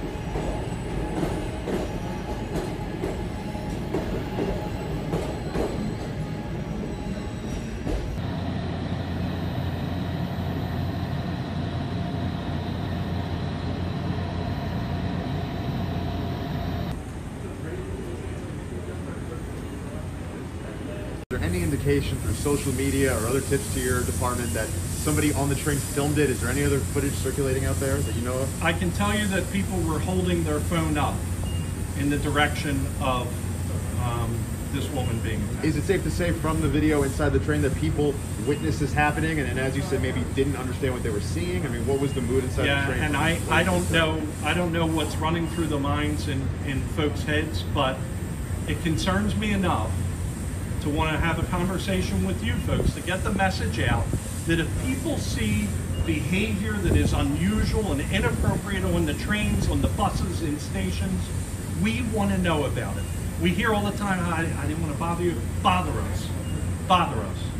Is there any indication through social media or other tips to your department that somebody on the train filmed it? Is there any other footage circulating out there that you know of? I can tell you that people were holding their phone up in the direction of um, this woman being attacked. Is it safe to say from the video inside the train that people witnessed this happening and, and as you said, maybe didn't understand what they were seeing? I mean, what was the mood inside Yeah, the train? Yeah, and I, I don't know, I don't know what's running through the minds in, in folks' heads, but it concerns me enough to want to have a conversation with you folks, to get the message out that if people see behavior that is unusual and inappropriate on the trains, on the buses, in stations, we want to know about it. We hear all the time, I, I didn't want to bother you. Bother us. Bother us.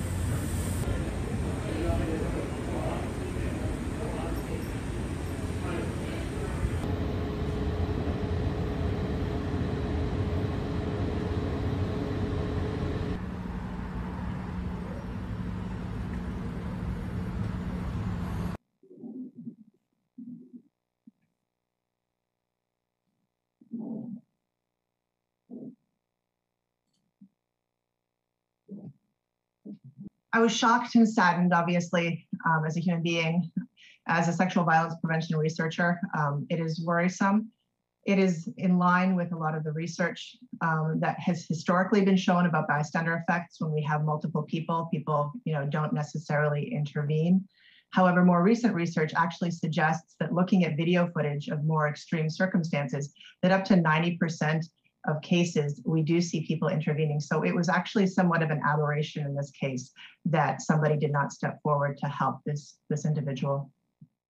I was shocked and saddened, obviously, um, as a human being, as a sexual violence prevention researcher. Um, it is worrisome. It is in line with a lot of the research um, that has historically been shown about bystander effects when we have multiple people. People, you know, don't necessarily intervene. However, more recent research actually suggests that looking at video footage of more extreme circumstances, that up to 90% of cases, we do see people intervening. So it was actually somewhat of an aberration in this case that somebody did not step forward to help this, this individual.